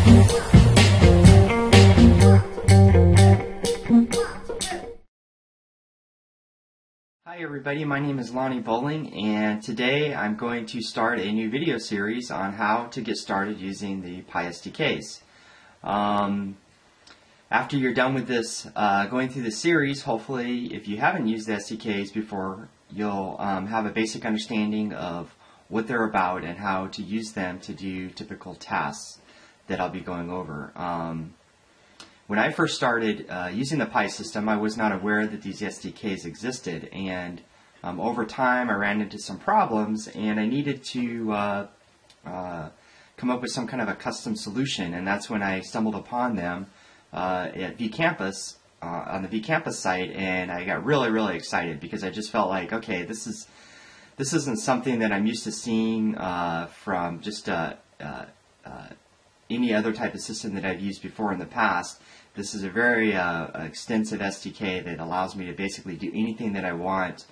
Hi everybody, my name is Lonnie Bowling and today I'm going to start a new video series on how to get started using the Pi SDKs. Um, after you're done with this, uh, going through the series, hopefully if you haven't used the SDKs before, you'll um, have a basic understanding of what they're about and how to use them to do typical tasks that I'll be going over. Um, when I first started uh, using the Pi system, I was not aware that these SDKs existed, and um, over time I ran into some problems, and I needed to uh, uh, come up with some kind of a custom solution, and that's when I stumbled upon them uh, at vCampus uh, on the vCampus site, and I got really, really excited because I just felt like, okay, this is this isn't something that I'm used to seeing uh, from just any other type of system that I've used before in the past this is a very uh, extensive SDK that allows me to basically do anything that I want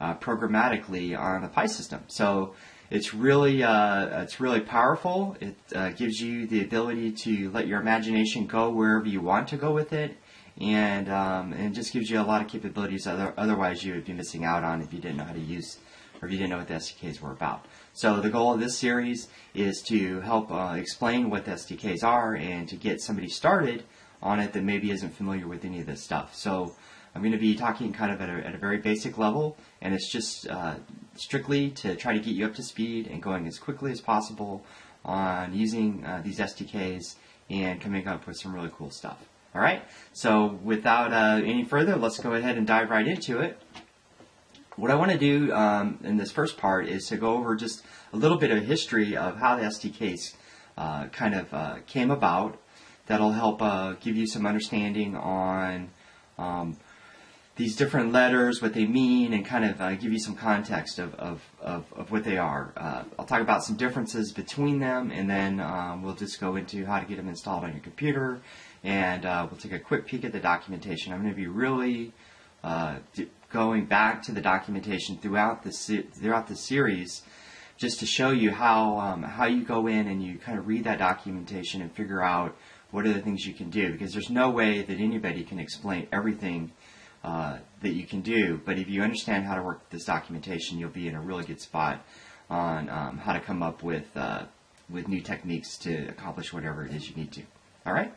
uh, programmatically on the Pi system. So it's really uh, it's really powerful. It uh, gives you the ability to let your imagination go wherever you want to go with it, and um, and it just gives you a lot of capabilities. Other, otherwise, you would be missing out on if you didn't know how to use or if you didn't know what the SDKs were about. So the goal of this series is to help uh, explain what the SDKs are and to get somebody started on it that maybe isn't familiar with any of this stuff. So I'm going to be talking kind of at a, at a very basic level, and it's just uh, strictly to try to get you up to speed and going as quickly as possible on using uh, these SDKs and coming up with some really cool stuff. All right, so without uh, any further, let's go ahead and dive right into it. What I want to do um, in this first part is to go over just a little bit of history of how the SDKs uh, kind of uh, came about that'll help uh, give you some understanding on um, these different letters, what they mean, and kind of uh, give you some context of, of, of, of what they are. Uh, I'll talk about some differences between them, and then um, we'll just go into how to get them installed on your computer, and uh, we'll take a quick peek at the documentation. I'm going to be really uh, going back to the documentation throughout the throughout the series just to show you how um, how you go in and you kind of read that documentation and figure out what are the things you can do. Because there's no way that anybody can explain everything uh, that you can do. But if you understand how to work with this documentation you'll be in a really good spot on um, how to come up with uh, with new techniques to accomplish whatever it is you need to. All right?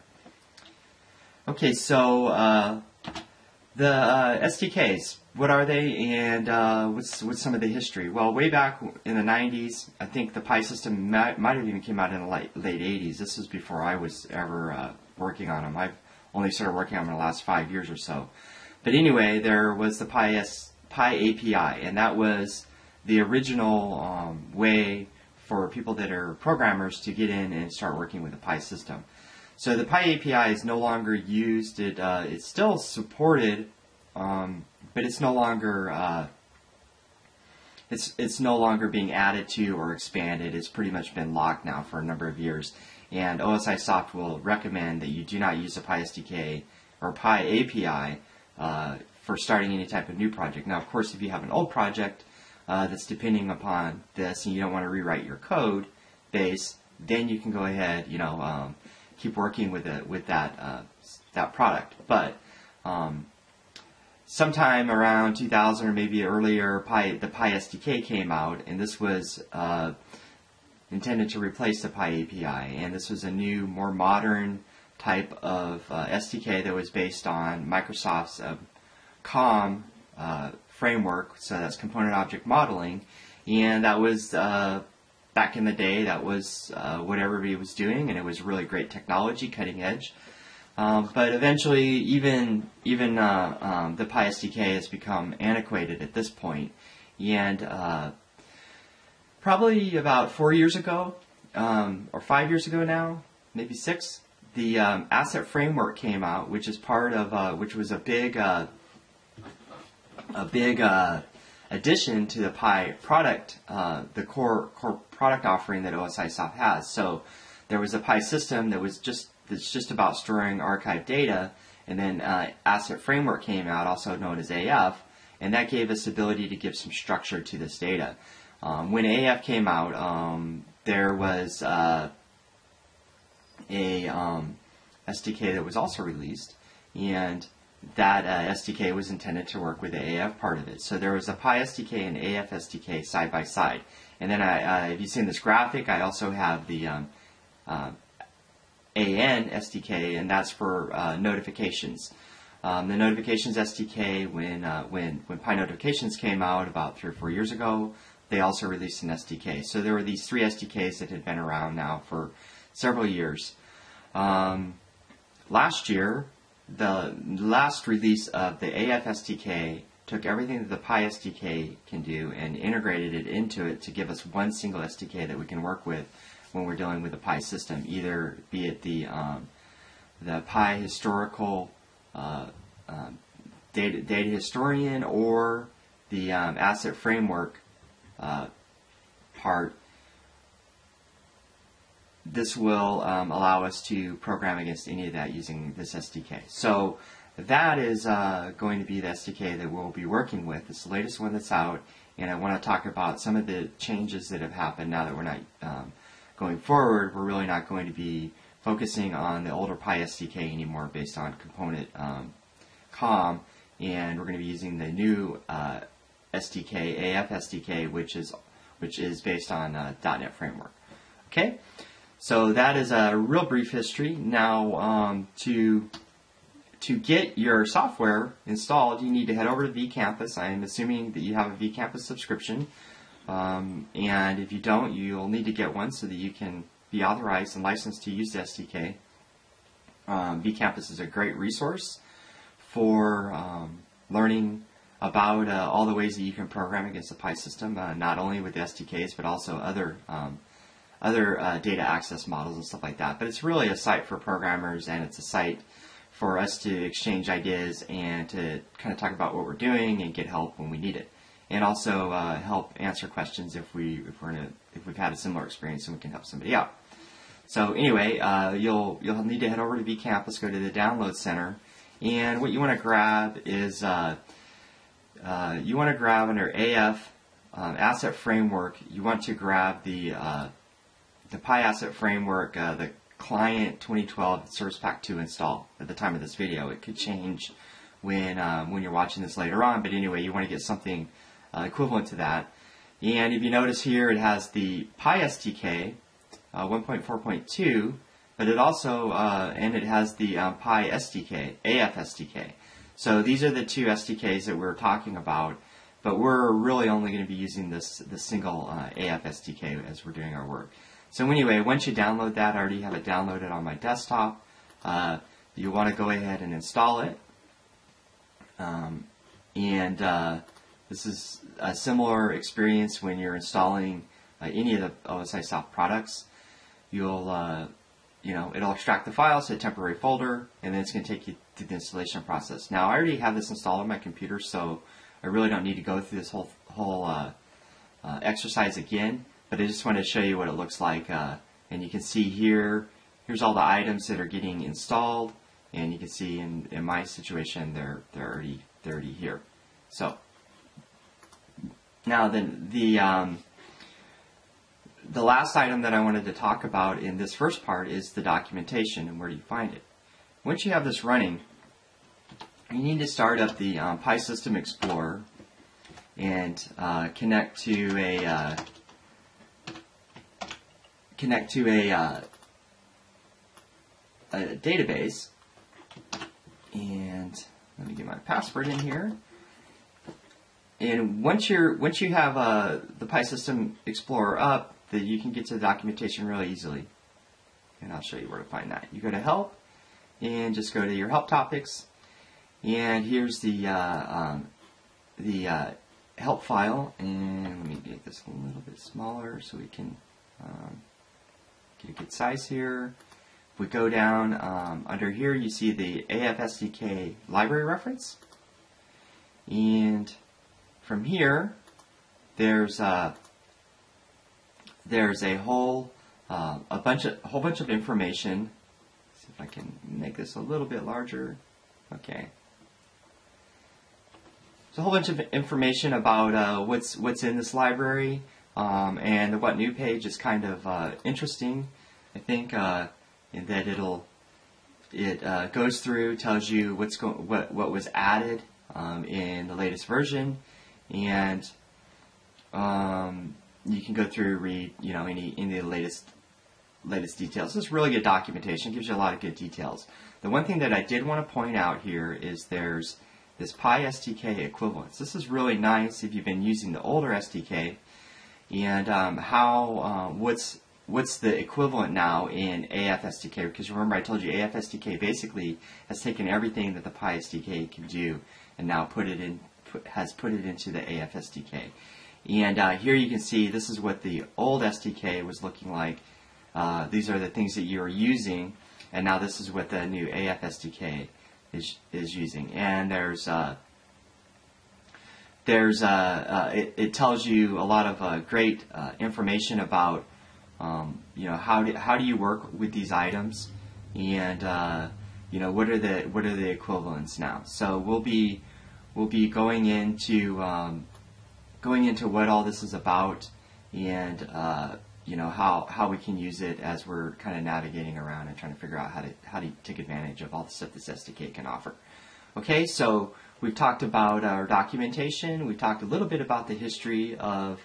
Okay so uh, the uh, SDKs what are they and uh, what's what's some of the history? Well, way back in the 90s, I think the Pi system might, might have even came out in the late, late 80s. This was before I was ever uh, working on them. I've only started working on them in the last five years or so. But anyway, there was the Pi, S, Pi API, and that was the original um, way for people that are programmers to get in and start working with the Pi system. So the Pi API is no longer used. It, uh, it's still supported um, but it's no longer uh, it's it's no longer being added to or expanded. It's pretty much been locked now for a number of years. And OSIsoft will recommend that you do not use the Pi SDK or Pi API uh, for starting any type of new project. Now, of course, if you have an old project uh, that's depending upon this and you don't want to rewrite your code base, then you can go ahead, you know, um, keep working with it with that uh, that product. But um, sometime around 2000 or maybe earlier, Pi, the Pi SDK came out, and this was uh, intended to replace the Pi API. And this was a new, more modern type of uh, SDK that was based on Microsoft's uh, COM uh, framework, so that's Component Object Modeling, and that was uh, back in the day, that was uh, what everybody was doing, and it was really great technology, cutting edge. Um, but eventually, even even uh, um, the Pi SDK has become antiquated at this point, and uh, probably about four years ago, um, or five years ago now, maybe six, the um, Asset Framework came out, which is part of uh, which was a big uh, a big uh, addition to the Pi product, uh, the core core product offering that OSIsoft has. So there was a Pi system that was just that's just about storing archived data. And then uh, Asset Framework came out, also known as AF, and that gave us the ability to give some structure to this data. Um, when AF came out, um, there was uh, a um, SDK that was also released, and that uh, SDK was intended to work with the AF part of it. So there was a Pi SDK and AF SDK side by side. And then I, uh, if you see in this graphic, I also have the um, uh, AN SDK, and that's for uh, notifications. Um, the notifications SDK, when uh, when when Pi Notifications came out about three or four years ago, they also released an SDK. So there were these three SDKs that had been around now for several years. Um, last year, the last release of the AF SDK took everything that the Pi SDK can do and integrated it into it to give us one single SDK that we can work with when we're dealing with the Pi system, either be it the um, the Pi historical uh, um, data, data historian or the um, asset framework uh, part. This will um, allow us to program against any of that using this SDK. So that is uh, going to be the SDK that we'll be working with. It's the latest one that's out, and I want to talk about some of the changes that have happened now that we're not um, going forward. We're really not going to be focusing on the older Pi SDK anymore based on component um, COM, and we're going to be using the new uh, SDK, AF SDK, which is which is based on uh, .NET Framework. Okay, so that is a real brief history. Now um, to to get your software installed, you need to head over to vCampus. I am assuming that you have a vCampus subscription. Um, and if you don't, you'll need to get one so that you can be authorized and licensed to use the SDK. Um, vCampus is a great resource for um, learning about uh, all the ways that you can program against the Pi system, uh, not only with the SDKs, but also other um, other uh, data access models and stuff like that. But it's really a site for programmers, and it's a site for us to exchange ideas and to kind of talk about what we're doing and get help when we need it, and also uh, help answer questions if we if we're in a, if we've had a similar experience and we can help somebody out. So anyway, uh, you'll you'll need to head over to vCampus, go to the Download Center, and what you want to grab is uh, uh you want to grab under AF um, Asset Framework. You want to grab the uh, the Pi Asset Framework, uh, the client 2012 Service Pack 2 install at the time of this video. It could change when um, when you're watching this later on, but anyway, you want to get something uh, equivalent to that. And if you notice here, it has the Pi SDK uh, 1.4.2, but it also uh, and it has the um, Pi SDK, AF SDK. So these are the two SDKs that we're talking about, but we're really only going to be using this the single uh, AF SDK as we're doing our work. So anyway, once you download that, I already have it downloaded on my desktop. Uh, you want to go ahead and install it. Um, and uh, this is a similar experience when you're installing uh, any of the OSIsoft products. You'll, uh, you know, it'll extract the files to a temporary folder, and then it's going to take you through the installation process. Now, I already have this installed on my computer, so I really don't need to go through this whole whole uh, uh, exercise again but I just want to show you what it looks like. Uh, and you can see here, here's all the items that are getting installed, and you can see in, in my situation, they're, they're, already, they're already here. So, now then, the, um, the last item that I wanted to talk about in this first part is the documentation and where do you find it. Once you have this running, you need to start up the um, Pi System Explorer and uh, connect to a uh, connect to a, uh, a database. And let me get my password in here. And once you're once you have uh, the Pi System Explorer up, you can get to the documentation really easily. And I'll show you where to find that. You go to Help, and just go to your Help topics, and here's the uh, um, the uh, help file. And let me make this a little bit smaller so we can um, get a good size here. If we go down um, under here, you see the AFSDK library reference. And from here, there's a, uh, there's a whole uh, a bunch of a whole bunch of information. Let's see if I can make this a little bit larger. Okay. There's a whole bunch of information about uh, what's what's in this library. Um, and the What New page is kind of uh, interesting. I think uh, in that it'll it uh, goes through, tells you what's go- what what was added um, in the latest version, and um, you can go through read you know any any the latest latest details. This is really good documentation. It gives you a lot of good details. The one thing that I did want to point out here is there's this Pi SDK equivalence. This is really nice if you've been using the older SDK and um, how uh, what's what's the equivalent now in AF SDK because remember I told you AF SDK basically has taken everything that the Pi SDK can do and now put it in put, has put it into the AF SDK and uh, here you can see this is what the old SDK was looking like. Uh, these are the things that you are using and now this is what the new AF SDK is is using. And there's uh, there's uh, uh, it, it, tells you a lot of uh, great information about um, you know how do, how do you work with these items? And you know what are the what are the equivalents now? So we'll be we'll be going into um, going into what all this is about and uh, you know how how we can use it as we're kind of navigating around and trying to figure out how to how to take advantage of all the stuff this SDK can offer okay so We've talked about our documentation. We've talked a little bit about the history of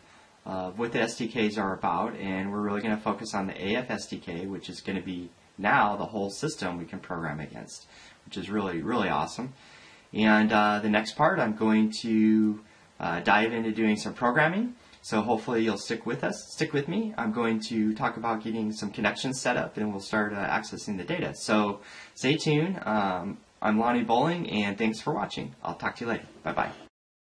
uh, what the SDKs are about, and we're really going to focus on the AF SDK, which is going to be now the whole system we can program against, which is really, really awesome. And uh, the next part, I'm going to uh, dive into doing some programming. So hopefully you'll stick with us, stick with me. I'm going to talk about getting some connections set up, and we'll start uh, accessing the data. So stay tuned. Um, I'm Lonnie Bowling, and thanks for watching. I'll talk to you later. Bye bye.